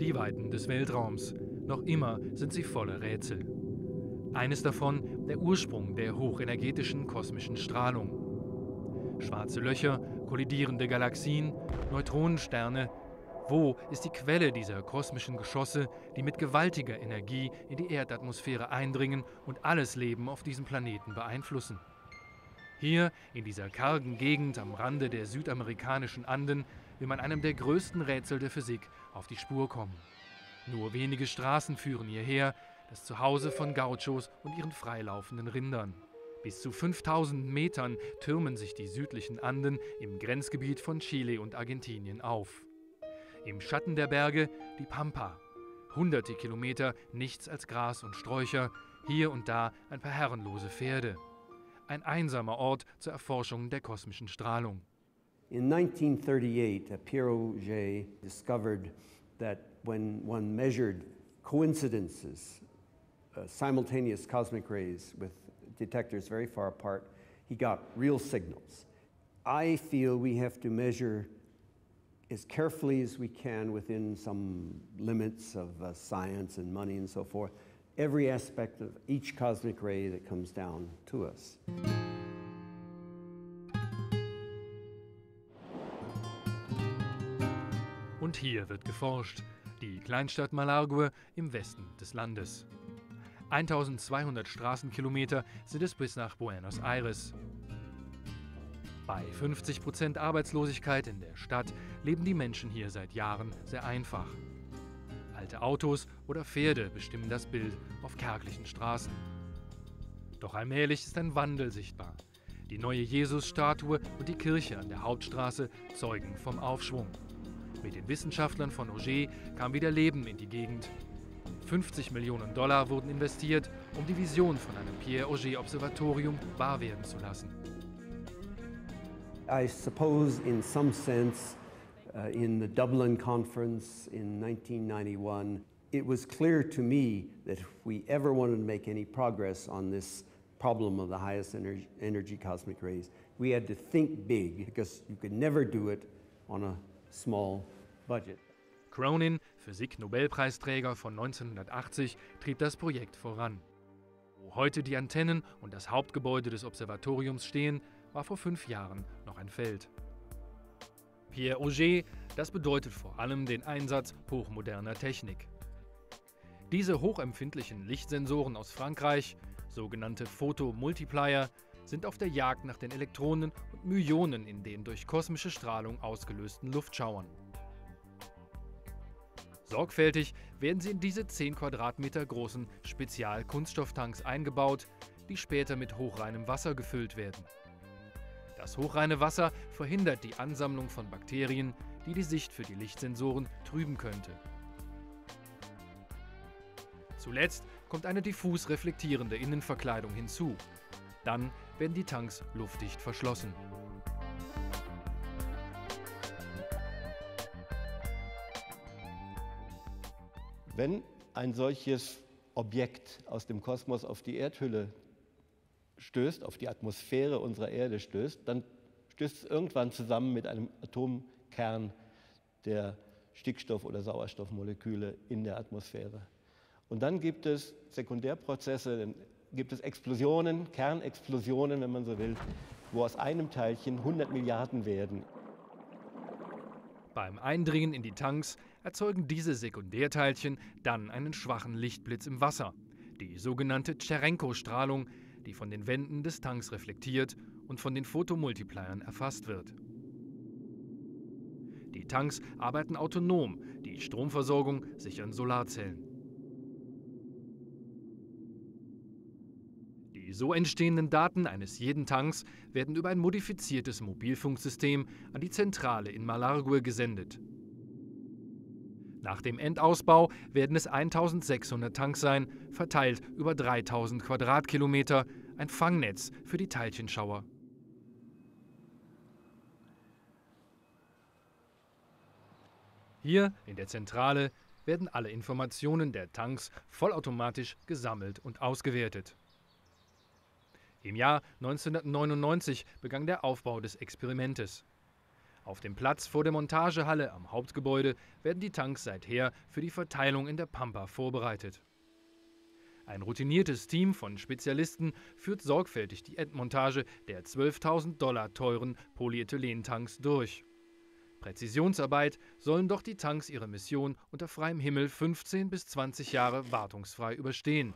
Die Weiten des Weltraums. Noch immer sind sie voller Rätsel. Eines davon der Ursprung der hochenergetischen kosmischen Strahlung. Schwarze Löcher, kollidierende Galaxien, Neutronensterne. Wo ist die Quelle dieser kosmischen Geschosse, die mit gewaltiger Energie in die Erdatmosphäre eindringen und alles Leben auf diesem Planeten beeinflussen? Hier, in dieser kargen Gegend am Rande der südamerikanischen Anden, will man einem der größten Rätsel der Physik auf die Spur kommen. Nur wenige Straßen führen hierher, das Zuhause von Gauchos und ihren freilaufenden Rindern. Bis zu 5000 Metern türmen sich die südlichen Anden im Grenzgebiet von Chile und Argentinien auf. Im Schatten der Berge die Pampa. Hunderte Kilometer nichts als Gras und Sträucher, hier und da ein paar herrenlose Pferde. Ein einsamer Ort zur Erforschung der kosmischen Strahlung. In 1938, Pierre Auger discovered that when one measured coincidences, uh, simultaneous cosmic rays with detectors very far apart, he got real signals. I feel we have to measure as carefully as we can within some limits of uh, science and money and so forth, every aspect of each cosmic ray that comes down to us. Hier wird geforscht. Die Kleinstadt Malargue im Westen des Landes. 1200 Straßenkilometer sind es bis nach Buenos Aires. Bei 50 Prozent Arbeitslosigkeit in der Stadt leben die Menschen hier seit Jahren sehr einfach. Alte Autos oder Pferde bestimmen das Bild auf kärglichen Straßen. Doch allmählich ist ein Wandel sichtbar. Die neue Jesus-Statue und die Kirche an der Hauptstraße zeugen vom Aufschwung. Mit den Wissenschaftlern von Auger kam wieder Leben in die Gegend. 50 Millionen Dollar wurden investiert, um die Vision von einem Pierre-Auger-Observatorium wahr werden zu lassen. I suppose, in some sense, uh, in the Dublin Conference in 1991, it was clear to me that if we ever wanted to make any progress on this problem of the highest energy, energy cosmic rays, we had to think big because you could never do it on a small budget. Cronin, Physik-Nobelpreisträger von 1980, trieb das Projekt voran. Wo heute die Antennen und das Hauptgebäude des Observatoriums stehen, war vor fünf Jahren noch ein Feld. Pierre Auger, das bedeutet vor allem den Einsatz hochmoderner Technik. Diese hochempfindlichen Lichtsensoren aus Frankreich, sogenannte Photomultiplier, sind auf der Jagd nach den Elektronen und Myonen in den durch kosmische Strahlung ausgelösten Luftschauern. Sorgfältig werden sie in diese 10 Quadratmeter großen Spezial-Kunststofftanks eingebaut, die später mit hochreinem Wasser gefüllt werden. Das hochreine Wasser verhindert die Ansammlung von Bakterien, die die Sicht für die Lichtsensoren trüben könnte. Zuletzt kommt eine diffus reflektierende Innenverkleidung hinzu. Dann werden die Tanks luftdicht verschlossen. Wenn ein solches Objekt aus dem Kosmos auf die Erdhülle stößt, auf die Atmosphäre unserer Erde stößt, dann stößt es irgendwann zusammen mit einem Atomkern der Stickstoff- oder Sauerstoffmoleküle in der Atmosphäre. Und dann gibt es Sekundärprozesse, gibt es Explosionen, Kernexplosionen, wenn man so will, wo aus einem Teilchen 100 Milliarden werden. Beim Eindringen in die Tanks erzeugen diese Sekundärteilchen dann einen schwachen Lichtblitz im Wasser, die sogenannte Cherenko-Strahlung, die von den Wänden des Tanks reflektiert und von den Photomultipliern erfasst wird. Die Tanks arbeiten autonom, die Stromversorgung sichern Solarzellen. Die so entstehenden Daten eines jeden Tanks werden über ein modifiziertes Mobilfunksystem an die Zentrale in Malargue gesendet. Nach dem Endausbau werden es 1600 Tanks sein, verteilt über 3000 Quadratkilometer, ein Fangnetz für die Teilchenschauer. Hier in der Zentrale werden alle Informationen der Tanks vollautomatisch gesammelt und ausgewertet. Im Jahr 1999 begann der Aufbau des Experimentes. Auf dem Platz vor der Montagehalle am Hauptgebäude werden die Tanks seither für die Verteilung in der Pampa vorbereitet. Ein routiniertes Team von Spezialisten führt sorgfältig die Endmontage der 12.000 Dollar teuren Polyethylentanks durch. Präzisionsarbeit sollen doch die Tanks ihre Mission unter freiem Himmel 15 bis 20 Jahre wartungsfrei überstehen.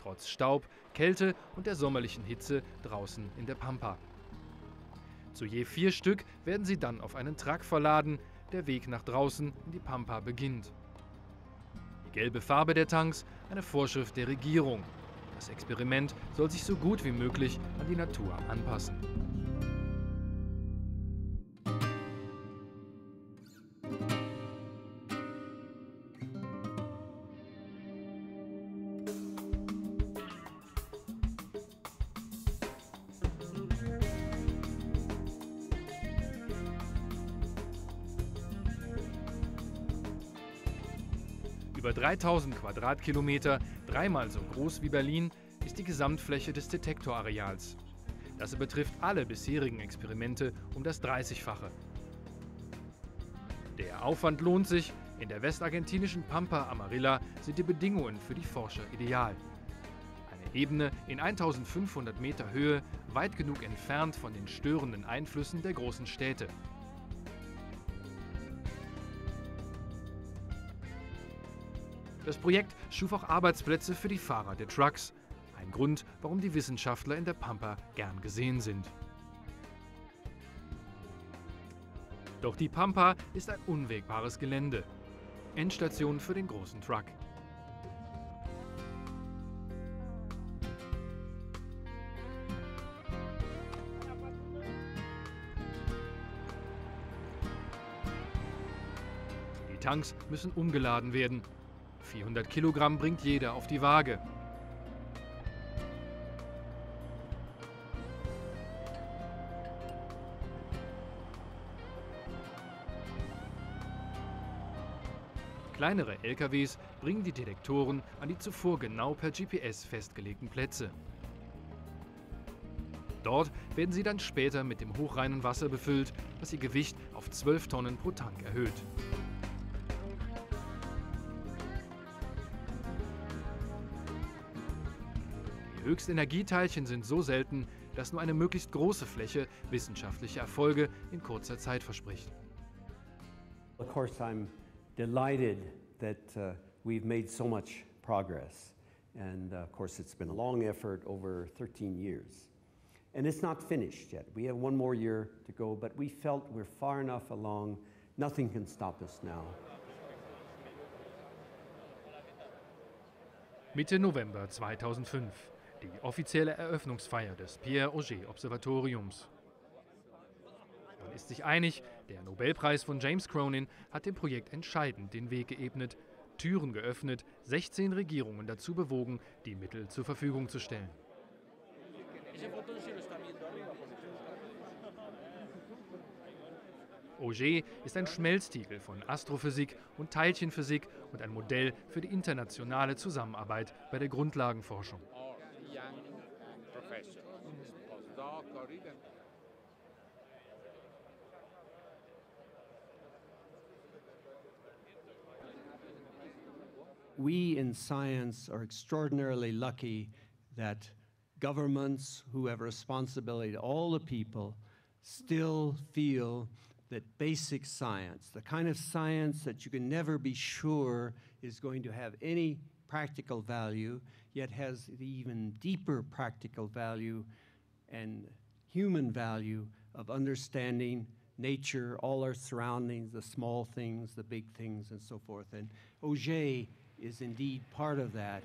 Trotz Staub, Kälte und der sommerlichen Hitze draußen in der Pampa. Zu je vier Stück werden sie dann auf einen Truck verladen. Der Weg nach draußen in die Pampa beginnt. Die gelbe Farbe der Tanks, eine Vorschrift der Regierung. Das Experiment soll sich so gut wie möglich an die Natur anpassen. 3000 Quadratkilometer, dreimal so groß wie Berlin, ist die Gesamtfläche des Detektorareals. Das betrifft alle bisherigen Experimente um das 30-fache. Der Aufwand lohnt sich. In der westargentinischen Pampa Amarilla sind die Bedingungen für die Forscher ideal. Eine Ebene in 1500 Meter Höhe, weit genug entfernt von den störenden Einflüssen der großen Städte. Das Projekt schuf auch Arbeitsplätze für die Fahrer der Trucks. Ein Grund, warum die Wissenschaftler in der Pampa gern gesehen sind. Doch die Pampa ist ein unwegbares Gelände. Endstation für den großen Truck. Die Tanks müssen umgeladen werden 400 Kilogramm bringt jeder auf die Waage. Kleinere LKWs bringen die Detektoren an die zuvor genau per GPS festgelegten Plätze. Dort werden sie dann später mit dem hochreinen Wasser befüllt, das ihr Gewicht auf 12 Tonnen pro Tank erhöht. Höchstenergieteilchen sind so selten, dass nur eine möglichst große Fläche wissenschaftliche Erfolge in kurzer Zeit verspricht. Of course, I'm delighted that uh, we've made so much progress. And uh, of course, it's been a long effort over 13 years. And it's not finished yet. We have one more year to go, but we felt we're far enough along. Nothing can stop us now. Mitte November 2005 die offizielle Eröffnungsfeier des Pierre Auger Observatoriums. Man ist sich einig, der Nobelpreis von James Cronin hat dem Projekt entscheidend den Weg geebnet, Türen geöffnet, 16 Regierungen dazu bewogen, die Mittel zur Verfügung zu stellen. Auger ist ein Schmelztiegel von Astrophysik und Teilchenphysik und ein Modell für die internationale Zusammenarbeit bei der Grundlagenforschung. We in science are extraordinarily lucky that governments who have responsibility to all the people still feel that basic science, the kind of science that you can never be sure is going to have any practical value, yet has the even deeper practical value and human value of understanding nature, all our surroundings, the small things, the big things, and so forth. And Auger is indeed part of that.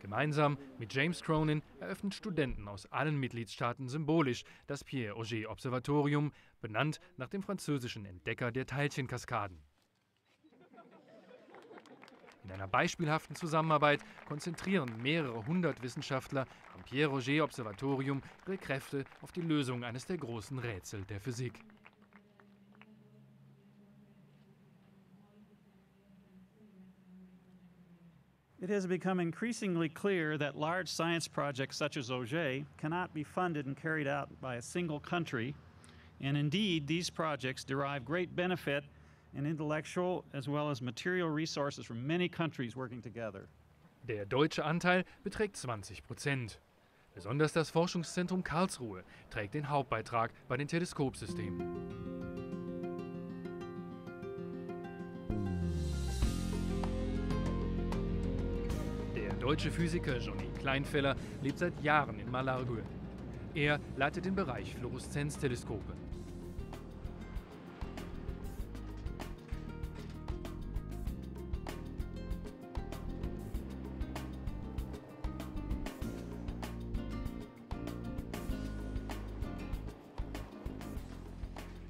Gemeinsam mit James Cronin eröffnen Studenten aus allen Mitgliedstaaten symbolisch das Pierre Auger Observatorium, benannt nach dem französischen Entdecker der Teilchenkaskaden. In einer beispielhaften Zusammenarbeit konzentrieren mehrere hundert Wissenschaftler am Pierre Auger Observatorium ihre Kräfte auf die Lösung eines der großen Rätsel der Physik. It has become increasingly clear that large science projects such as Auger cannot be funded and carried out by a single country, and indeed, these projects derive great benefit and intellectual as well as material resources from many countries working together. Der deutsche Anteil beträgt 20 Prozent. Besonders das Forschungszentrum Karlsruhe trägt den Hauptbeitrag bei den Teleskopsystemen. Deutsche Physiker Johnny Kleinfeller lebt seit Jahren in Malargüe. Er leitet den Bereich Fluoreszenzteleskope.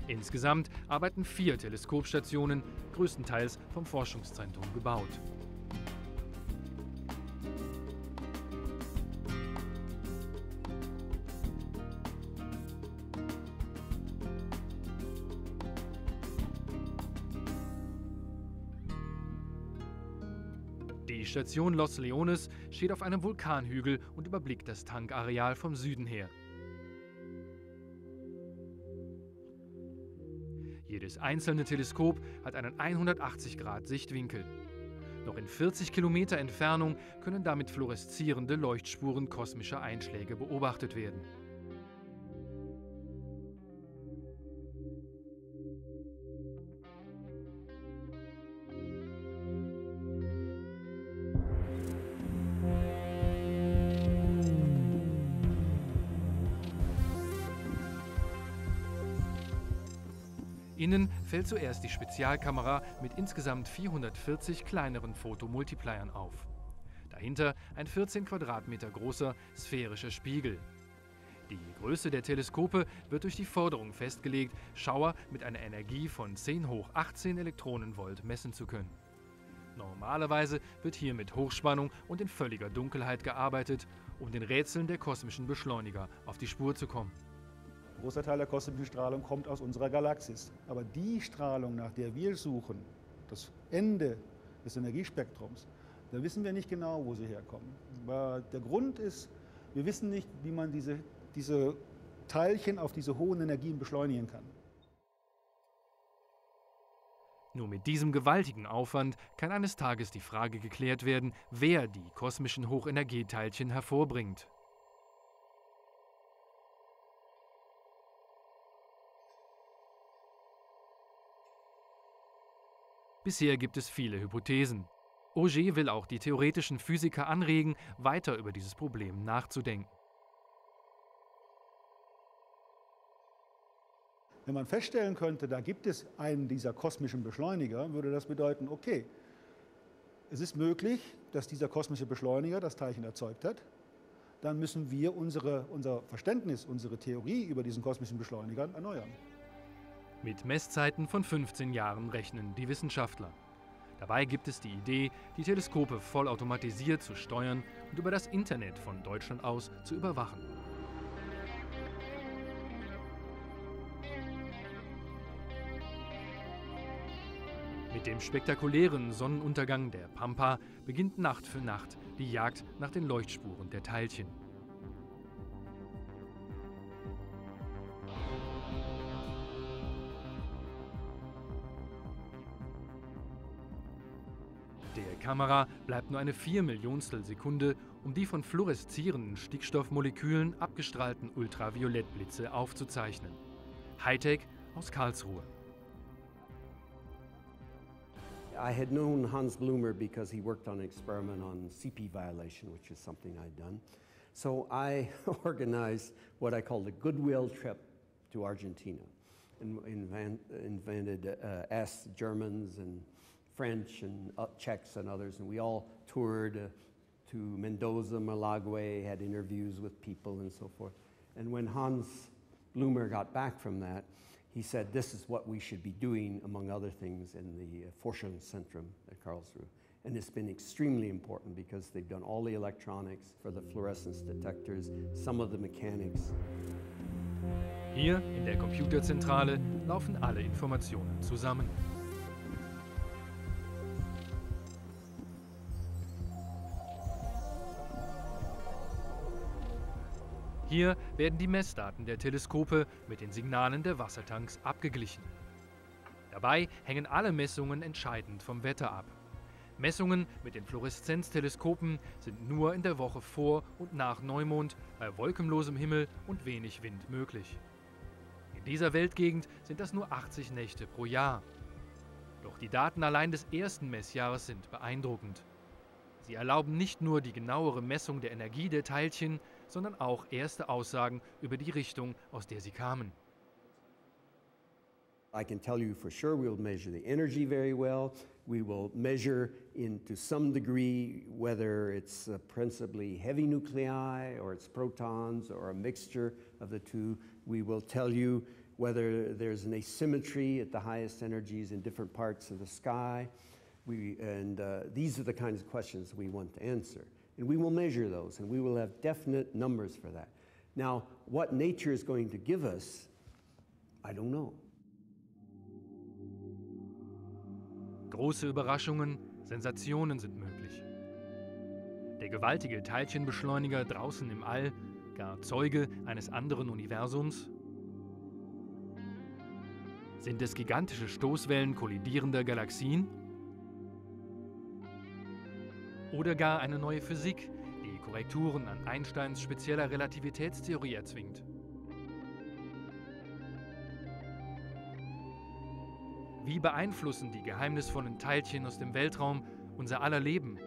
Insgesamt arbeiten vier Teleskopstationen, größtenteils vom Forschungszentrum gebaut. Station Los Leones steht auf einem Vulkanhügel und überblickt das Tankareal vom Süden her. Jedes einzelne Teleskop hat einen 180 Grad Sichtwinkel. Noch in 40 Kilometer Entfernung können damit fluoreszierende Leuchtspuren kosmischer Einschläge beobachtet werden. Fällt zuerst die Spezialkamera mit insgesamt 440 kleineren Fotomultipliern auf. Dahinter ein 14 Quadratmeter großer sphärischer Spiegel. Die Größe der Teleskope wird durch die Forderung festgelegt, Schauer mit einer Energie von 10 hoch 18 Elektronenvolt messen zu können. Normalerweise wird hier mit Hochspannung und in völliger Dunkelheit gearbeitet, um den Rätseln der kosmischen Beschleuniger auf die Spur zu kommen. Ein großer Teil der kosmischen Strahlung kommt aus unserer Galaxis. Aber die Strahlung, nach der wir suchen, das Ende des Energiespektrums, da wissen wir nicht genau, wo sie herkommen. Aber der Grund ist, wir wissen nicht, wie man diese, diese Teilchen auf diese hohen Energien beschleunigen kann. Nur mit diesem gewaltigen Aufwand kann eines Tages die Frage geklärt werden, wer die kosmischen Hochenergieteilchen hervorbringt. Bisher gibt es viele Hypothesen. Auger will auch die theoretischen Physiker anregen, weiter über dieses Problem nachzudenken. Wenn man feststellen könnte, da gibt es einen dieser kosmischen Beschleuniger, würde das bedeuten, okay, es ist möglich, dass dieser kosmische Beschleuniger das Teilchen erzeugt hat. Dann müssen wir unsere, unser Verständnis, unsere Theorie über diesen kosmischen Beschleuniger erneuern. Mit Messzeiten von 15 Jahren rechnen die Wissenschaftler. Dabei gibt es die Idee, die Teleskope vollautomatisiert zu steuern und über das Internet von Deutschland aus zu überwachen. Mit dem spektakulären Sonnenuntergang der Pampa beginnt Nacht für Nacht die Jagd nach den Leuchtspuren der Teilchen. Kamera bleibt nur eine Viermillionstel Sekunde, um die von fluoreszierenden Stickstoffmolekülen abgestrahlten Ultraviolettblitze aufzuzeichnen. Hightech aus Karlsruhe. I had known Hans Blumer because he worked on an experiment on CP violation, which is something I'd done. So I organized what I called a goodwill trip to Argentina and invented, uh, asked Germans and French and uh, Czechs and others, and we all toured uh, to Mendoza, Malague, had interviews with people and so forth. And when Hans Blumer got back from that, he said, This is what we should be doing, among other things, in the uh, Forschungszentrum at Karlsruhe. And it's been extremely important because they've done all the electronics for the fluorescence detectors, some of the mechanics. Hier in der Computerzentrale laufen alle Informationen zusammen. Hier werden die Messdaten der Teleskope mit den Signalen der Wassertanks abgeglichen. Dabei hängen alle Messungen entscheidend vom Wetter ab. Messungen mit den Fluoreszenzteleskopen sind nur in der Woche vor und nach Neumond bei wolkenlosem Himmel und wenig Wind möglich. In dieser Weltgegend sind das nur 80 Nächte pro Jahr. Doch die Daten allein des ersten Messjahres sind beeindruckend. Sie erlauben nicht nur die genauere Messung der Energie der Teilchen, sondern auch erste Aussagen über die Richtung, aus der sie kamen. I can tell you for sure we'll measure the energy very well. We will measure in to some degree whether it's uh, principally heavy nuclei or it's protons or a mixture of the two. We will tell you whether there's an asymmetry at the highest energies in different parts of the sky. We, and uh, these are the kinds of questions we want to answer. And we will measure those, and we will have definite numbers for that. Now, what nature is going to give us, I don't know. Große Überraschungen, Sensationen sind möglich. Der gewaltige Teilchenbeschleuniger draußen im All, gar Zeuge eines anderen Universums? Sind es gigantische Stoßwellen kollidierender Galaxien? Oder gar eine neue Physik, die Korrekturen an Einsteins spezieller Relativitätstheorie erzwingt? Wie beeinflussen die geheimnisvollen Teilchen aus dem Weltraum unser aller Leben?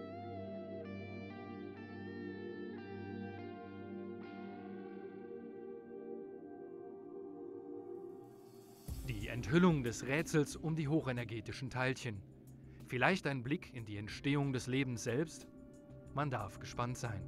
Die Enthüllung des Rätsels um die hochenergetischen Teilchen. Vielleicht ein Blick in die Entstehung des Lebens selbst? Man darf gespannt sein.